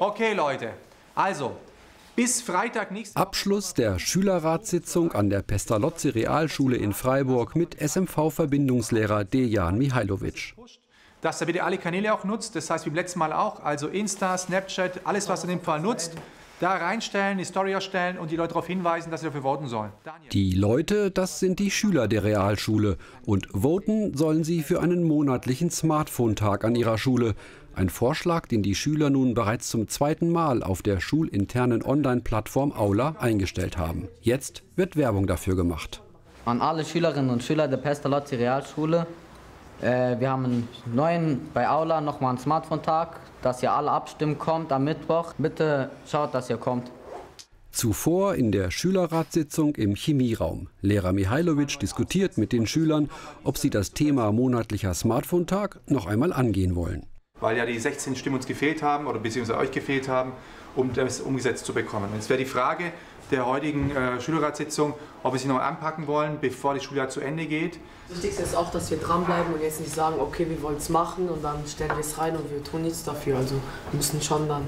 Okay, Leute. Also, bis Freitag nichts. Abschluss der Schülerratssitzung an der Pestalozzi Realschule in Freiburg mit SMV-Verbindungslehrer Dejan Mihailovic. Dass er bitte alle Kanäle auch nutzt, das heißt wie beim letzten Mal auch, also Insta, Snapchat, alles, was er in dem Fall nutzt, da reinstellen, die Story erstellen und die Leute darauf hinweisen, dass sie dafür voten sollen. Die Leute, das sind die Schüler der Realschule. Und voten sollen sie für einen monatlichen Smartphone-Tag an ihrer Schule. Ein Vorschlag, den die Schüler nun bereits zum zweiten Mal auf der schulinternen Online-Plattform Aula eingestellt haben. Jetzt wird Werbung dafür gemacht. An alle Schülerinnen und Schüler der Pestalozzi Realschule. Äh, wir haben einen neuen bei Aula nochmal einen Smartphone-Tag, dass ihr alle abstimmen kommt am Mittwoch. Bitte schaut, dass ihr kommt. Zuvor in der Schülerratssitzung im Chemieraum. Lehrer Mihailovic diskutiert mit den Schülern, ob sie das Thema monatlicher Smartphone-Tag noch einmal angehen wollen weil ja die 16 Stimmen uns gefehlt haben oder beziehungsweise euch gefehlt haben, um das umgesetzt zu bekommen. Jetzt wäre die Frage der heutigen äh, Schülerratssitzung, ob wir sie noch anpacken wollen, bevor das Schuljahr zu Ende geht. Das Wichtigste ist auch, dass wir dranbleiben und jetzt nicht sagen, okay, wir wollen es machen und dann stellen wir es rein und wir tun nichts dafür. Also wir müssen schon dann,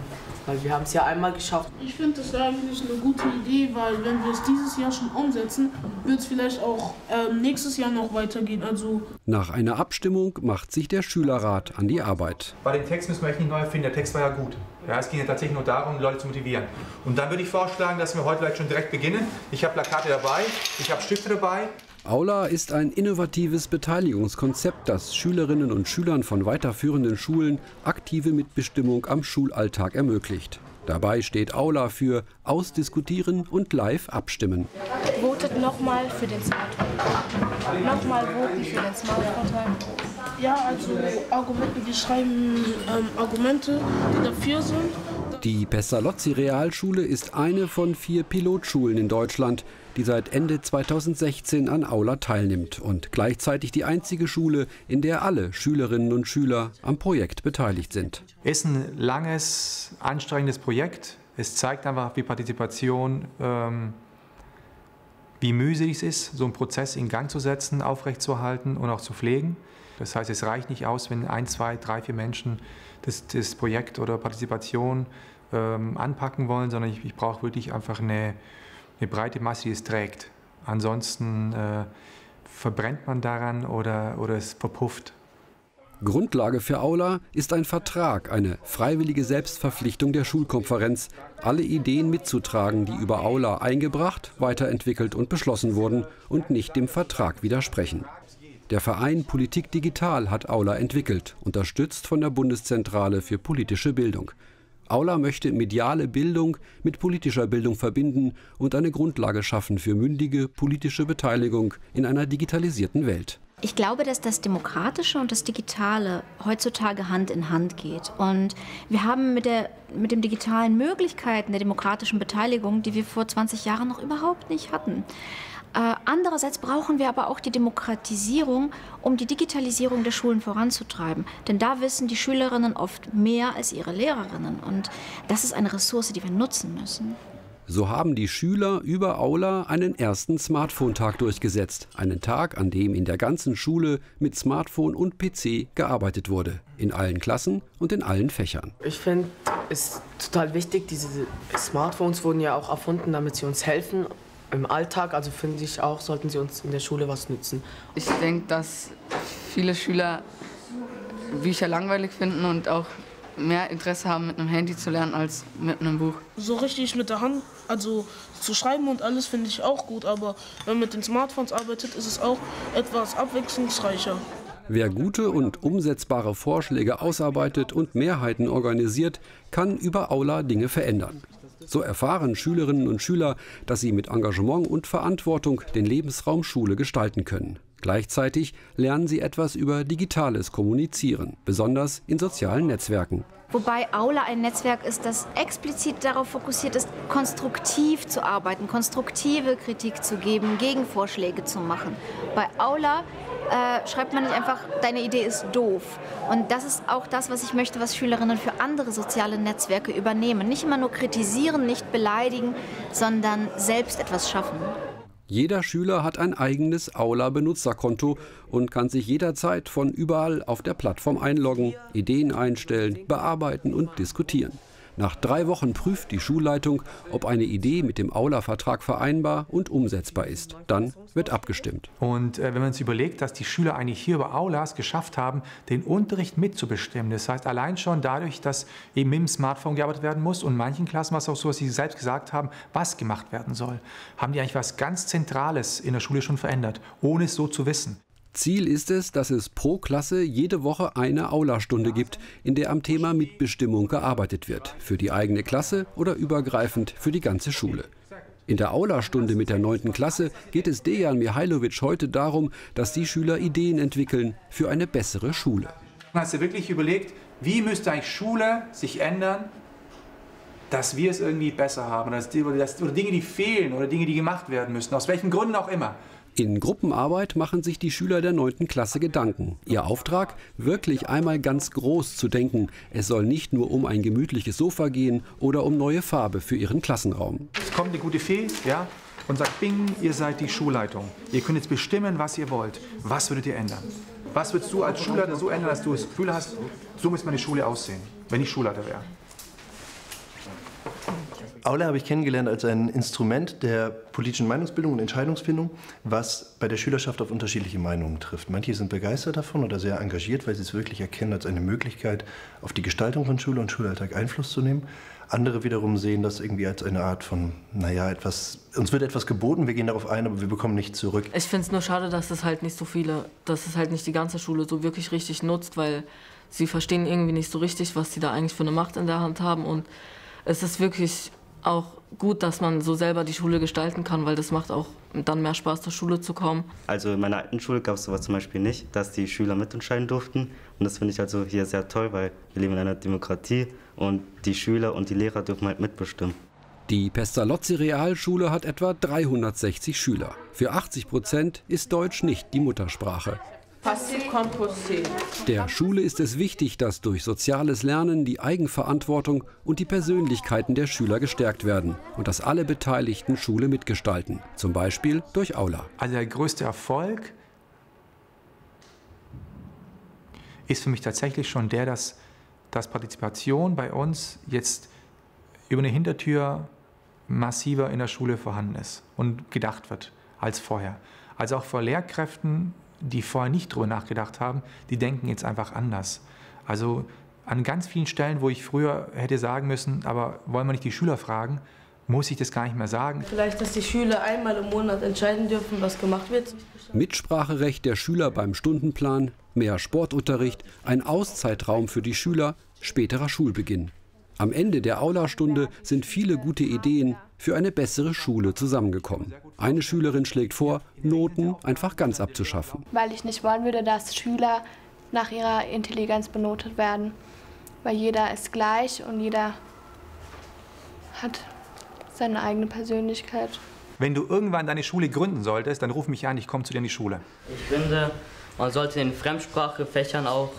weil wir haben es ja einmal geschafft. Ich finde das eigentlich eine gute Idee, weil wenn wir es dieses Jahr schon umsetzen, wird es vielleicht auch äh, nächstes Jahr noch weitergehen. Also Nach einer Abstimmung macht sich der Schülerrat an die Arbeit. Bei dem Text müssen wir echt nicht neu erfinden, der Text war ja gut. Ja, es ging ja tatsächlich nur darum, Leute zu motivieren. Und dann würde ich vorschlagen, dass wir heute vielleicht schon direkt beginnen. Ich habe Plakate dabei, ich habe Stifte dabei. Aula ist ein innovatives Beteiligungskonzept, das Schülerinnen und Schülern von weiterführenden Schulen aktive Mitbestimmung am Schulalltag ermöglicht. Dabei steht Aula für Ausdiskutieren und live abstimmen. Votet nochmal für den Smartphone. Nochmal voten für den Smartphone. Ja, also Argumente, wir schreiben ähm, Argumente, die dafür sind. Die Pestalozzi Realschule ist eine von vier Pilotschulen in Deutschland, die seit Ende 2016 an Aula teilnimmt und gleichzeitig die einzige Schule, in der alle Schülerinnen und Schüler am Projekt beteiligt sind. Es ist ein langes, anstrengendes Projekt. Es zeigt einfach, wie Partizipation, ähm, wie mühselig es ist, so einen Prozess in Gang zu setzen, aufrechtzuerhalten und auch zu pflegen. Das heißt, es reicht nicht aus, wenn ein, zwei, drei, vier Menschen das, das Projekt oder Partizipation ähm, anpacken wollen, sondern ich, ich brauche wirklich einfach eine, eine breite Masse, die es trägt. Ansonsten äh, verbrennt man daran oder, oder es verpufft. Grundlage für Aula ist ein Vertrag, eine freiwillige Selbstverpflichtung der Schulkonferenz, alle Ideen mitzutragen, die über Aula eingebracht, weiterentwickelt und beschlossen wurden und nicht dem Vertrag widersprechen. Der Verein Politik Digital hat Aula entwickelt, unterstützt von der Bundeszentrale für politische Bildung. Aula möchte mediale Bildung mit politischer Bildung verbinden und eine Grundlage schaffen für mündige politische Beteiligung in einer digitalisierten Welt. Ich glaube, dass das Demokratische und das Digitale heutzutage Hand in Hand geht. Und wir haben mit, der, mit den digitalen Möglichkeiten der demokratischen Beteiligung, die wir vor 20 Jahren noch überhaupt nicht hatten. Äh, andererseits brauchen wir aber auch die Demokratisierung, um die Digitalisierung der Schulen voranzutreiben. Denn da wissen die Schülerinnen oft mehr als ihre Lehrerinnen. Und das ist eine Ressource, die wir nutzen müssen. So haben die Schüler über Aula einen ersten Smartphone-Tag durchgesetzt. Einen Tag, an dem in der ganzen Schule mit Smartphone und PC gearbeitet wurde. In allen Klassen und in allen Fächern. Ich finde es total wichtig, diese Smartphones wurden ja auch erfunden, damit sie uns helfen im Alltag. Also finde ich auch, sollten sie uns in der Schule was nützen. Ich denke, dass viele Schüler Bücher langweilig finden und auch mehr Interesse haben, mit einem Handy zu lernen als mit einem Buch. So richtig mit der Hand, also zu schreiben und alles finde ich auch gut, aber wenn man mit den Smartphones arbeitet, ist es auch etwas abwechslungsreicher. Wer gute und umsetzbare Vorschläge ausarbeitet und Mehrheiten organisiert, kann über Aula Dinge verändern. So erfahren Schülerinnen und Schüler, dass sie mit Engagement und Verantwortung den Lebensraum Schule gestalten können. Gleichzeitig lernen sie etwas über digitales Kommunizieren, besonders in sozialen Netzwerken. Wobei Aula ein Netzwerk ist, das explizit darauf fokussiert ist, konstruktiv zu arbeiten, konstruktive Kritik zu geben, Gegenvorschläge zu machen. Bei Aula äh, schreibt man nicht einfach, deine Idee ist doof. Und das ist auch das, was ich möchte, was Schülerinnen für andere soziale Netzwerke übernehmen. Nicht immer nur kritisieren, nicht beleidigen, sondern selbst etwas schaffen. Jeder Schüler hat ein eigenes Aula-Benutzerkonto und kann sich jederzeit von überall auf der Plattform einloggen, Ideen einstellen, bearbeiten und diskutieren. Nach drei Wochen prüft die Schulleitung, ob eine Idee mit dem Aula-Vertrag vereinbar und umsetzbar ist. Dann wird abgestimmt. Und äh, wenn man sich überlegt, dass die Schüler eigentlich hier über Aulas geschafft haben, den Unterricht mitzubestimmen, das heißt allein schon dadurch, dass eben mit dem Smartphone gearbeitet werden muss und manchen Klassen war es auch so, dass sie selbst gesagt haben, was gemacht werden soll, haben die eigentlich was ganz Zentrales in der Schule schon verändert, ohne es so zu wissen. Ziel ist es, dass es pro Klasse jede Woche eine Aula-Stunde gibt, in der am Thema Mitbestimmung gearbeitet wird, für die eigene Klasse oder übergreifend für die ganze Schule. In der Aula-Stunde mit der 9. Klasse geht es Dejan Mihailovic heute darum, dass die Schüler Ideen entwickeln für eine bessere Schule. Hast du wirklich überlegt, wie müsste eigentlich Schule sich ändern, dass wir es irgendwie besser haben, oder, Dinge, die fehlen oder Dinge, die gemacht werden müssen, aus welchen Gründen auch immer. In Gruppenarbeit machen sich die Schüler der 9. Klasse Gedanken. Ihr Auftrag, wirklich einmal ganz groß zu denken. Es soll nicht nur um ein gemütliches Sofa gehen oder um neue Farbe für ihren Klassenraum. Es kommt eine gute Fee, ja, und sagt, bing, ihr seid die Schulleitung. Ihr könnt jetzt bestimmen, was ihr wollt. Was würdet ihr ändern? Was würdest du als Schulleiter so ändern, dass du das Gefühl hast, so muss meine Schule aussehen, wenn ich Schulleiter wäre? Aula habe ich kennengelernt als ein Instrument der politischen Meinungsbildung und Entscheidungsfindung, was bei der Schülerschaft auf unterschiedliche Meinungen trifft. Manche sind begeistert davon oder sehr engagiert, weil sie es wirklich erkennen als eine Möglichkeit, auf die Gestaltung von Schule und Schulalltag Einfluss zu nehmen. Andere wiederum sehen das irgendwie als eine Art von, naja, etwas, uns wird etwas geboten, wir gehen darauf ein, aber wir bekommen nichts zurück. Ich finde es nur schade, dass es halt nicht so viele, dass es halt nicht die ganze Schule so wirklich richtig nutzt, weil sie verstehen irgendwie nicht so richtig, was sie da eigentlich für eine Macht in der Hand haben und es ist wirklich auch gut, dass man so selber die Schule gestalten kann, weil das macht auch dann mehr Spaß, zur Schule zu kommen. Also in meiner alten Schule gab es sowas zum Beispiel nicht, dass die Schüler mitentscheiden durften. Und das finde ich also hier sehr toll, weil wir leben in einer Demokratie und die Schüler und die Lehrer dürfen halt mitbestimmen. Die Pestalozzi Realschule hat etwa 360 Schüler. Für 80 Prozent ist Deutsch nicht die Muttersprache. Der Schule ist es wichtig, dass durch soziales Lernen die Eigenverantwortung und die Persönlichkeiten der Schüler gestärkt werden und dass alle Beteiligten Schule mitgestalten, zum Beispiel durch Aula. Also der größte Erfolg ist für mich tatsächlich schon der, dass, dass Partizipation bei uns jetzt über eine Hintertür massiver in der Schule vorhanden ist und gedacht wird als vorher. Also auch vor Lehrkräften die vorher nicht drüber nachgedacht haben, die denken jetzt einfach anders. Also an ganz vielen Stellen, wo ich früher hätte sagen müssen, aber wollen wir nicht die Schüler fragen, muss ich das gar nicht mehr sagen. Vielleicht, dass die Schüler einmal im Monat entscheiden dürfen, was gemacht wird. Mitspracherecht der Schüler beim Stundenplan, mehr Sportunterricht, ein Auszeitraum für die Schüler, späterer Schulbeginn. Am Ende der Aula-Stunde sind viele gute Ideen für eine bessere Schule zusammengekommen. Eine Schülerin schlägt vor, Noten einfach ganz abzuschaffen. Weil ich nicht wollen würde, dass Schüler nach ihrer Intelligenz benotet werden. Weil jeder ist gleich und jeder hat seine eigene Persönlichkeit. Wenn du irgendwann deine Schule gründen solltest, dann ruf mich an, ich komme zu dir in die Schule. Ich finde, man sollte in Fremdsprachefächern auch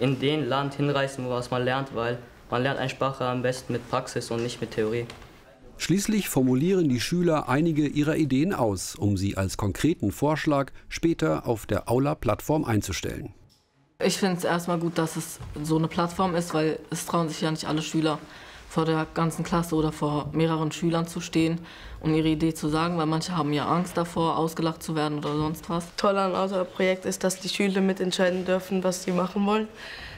in den Land hinreißen, wo man lernt, weil man lernt eine Sprache am besten mit Praxis und nicht mit Theorie. Schließlich formulieren die Schüler einige ihrer Ideen aus, um sie als konkreten Vorschlag später auf der Aula-Plattform einzustellen. Ich finde es erstmal gut, dass es so eine Plattform ist, weil es trauen sich ja nicht alle Schüler vor der ganzen Klasse oder vor mehreren Schülern zu stehen und ihre Idee zu sagen, weil manche haben ja Angst davor, ausgelacht zu werden oder sonst was. Toll an unserem Projekt ist, dass die Schüler mitentscheiden dürfen, was sie machen wollen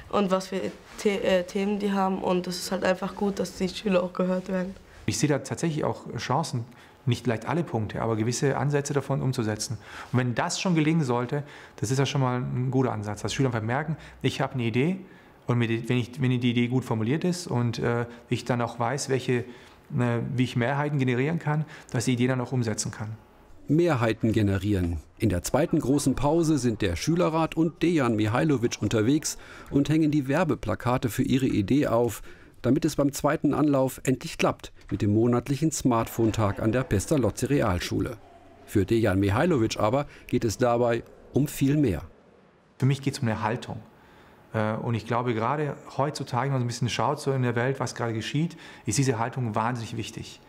und was für The äh, Themen die haben. Und es ist halt einfach gut, dass die Schüler auch gehört werden. Ich sehe da tatsächlich auch Chancen, nicht vielleicht alle Punkte, aber gewisse Ansätze davon umzusetzen. Und wenn das schon gelingen sollte, das ist ja schon mal ein guter Ansatz, dass Schüler einfach merken, ich habe eine Idee und wenn, ich, wenn die Idee gut formuliert ist und äh, ich dann auch weiß, welche, äh, wie ich Mehrheiten generieren kann, dass die Idee dann auch umsetzen kann. Mehrheiten generieren. In der zweiten großen Pause sind der Schülerrat und Dejan Mihailovic unterwegs und hängen die Werbeplakate für ihre Idee auf, damit es beim zweiten Anlauf endlich klappt mit dem monatlichen Smartphone-Tag an der Pestalozzi Realschule. Für Dejan Mihailovic aber geht es dabei um viel mehr. Für mich geht es um eine Haltung. Äh, und ich glaube, gerade heutzutage, wenn man so ein bisschen schaut so in der Welt, was gerade geschieht, ist diese Haltung wahnsinnig wichtig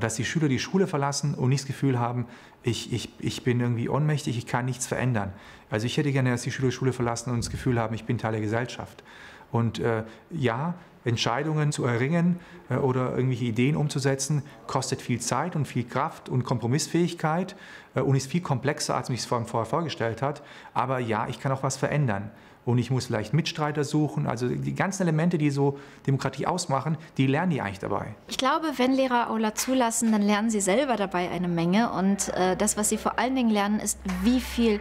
dass die Schüler die Schule verlassen und nicht das Gefühl haben, ich, ich, ich bin irgendwie ohnmächtig, ich kann nichts verändern. Also ich hätte gerne, dass die Schüler die Schule verlassen und das Gefühl haben, ich bin Teil der Gesellschaft. Und äh, ja, Entscheidungen zu erringen äh, oder irgendwelche Ideen umzusetzen, kostet viel Zeit und viel Kraft und Kompromissfähigkeit äh, und ist viel komplexer, als man es vorher vorgestellt hat. Aber ja, ich kann auch was verändern. Und ich muss vielleicht Mitstreiter suchen. Also die ganzen Elemente, die so Demokratie ausmachen, die lernen die eigentlich dabei. Ich glaube, wenn Lehrer Aula zulassen, dann lernen sie selber dabei eine Menge. Und äh, das, was sie vor allen Dingen lernen, ist, wie viel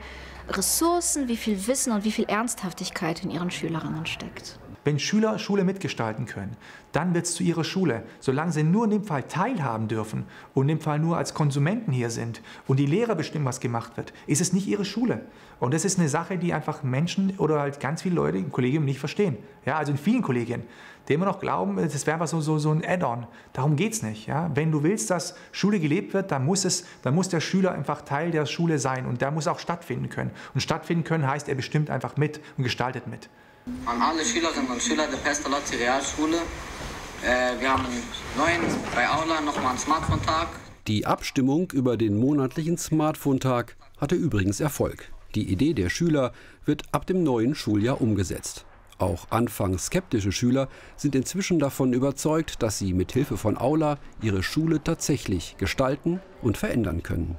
Ressourcen, wie viel Wissen und wie viel Ernsthaftigkeit in ihren Schülerinnen steckt. Wenn Schüler Schule mitgestalten können, dann wird es zu ihrer Schule. Solange sie nur in dem Fall teilhaben dürfen und in dem Fall nur als Konsumenten hier sind und die Lehrer bestimmen, was gemacht wird, ist es nicht ihre Schule. Und das ist eine Sache, die einfach Menschen oder halt ganz viele Leute im Kollegium nicht verstehen. Ja, also in vielen Kollegien, die immer noch glauben, das wäre einfach so, so, so ein Add-on. Darum geht es nicht. Ja? Wenn du willst, dass Schule gelebt wird, dann muss, es, dann muss der Schüler einfach Teil der Schule sein und der muss auch stattfinden können. Und stattfinden können heißt, er bestimmt einfach mit und gestaltet mit. An alle Schülerinnen und Schüler der Pestalozzi Realschule. Äh, wir haben neun bei Aula nochmal einen Smartphone-Tag. Die Abstimmung über den monatlichen Smartphone-Tag hatte übrigens Erfolg. Die Idee der Schüler wird ab dem neuen Schuljahr umgesetzt. Auch anfangs skeptische Schüler sind inzwischen davon überzeugt, dass sie mit Hilfe von Aula ihre Schule tatsächlich gestalten und verändern können.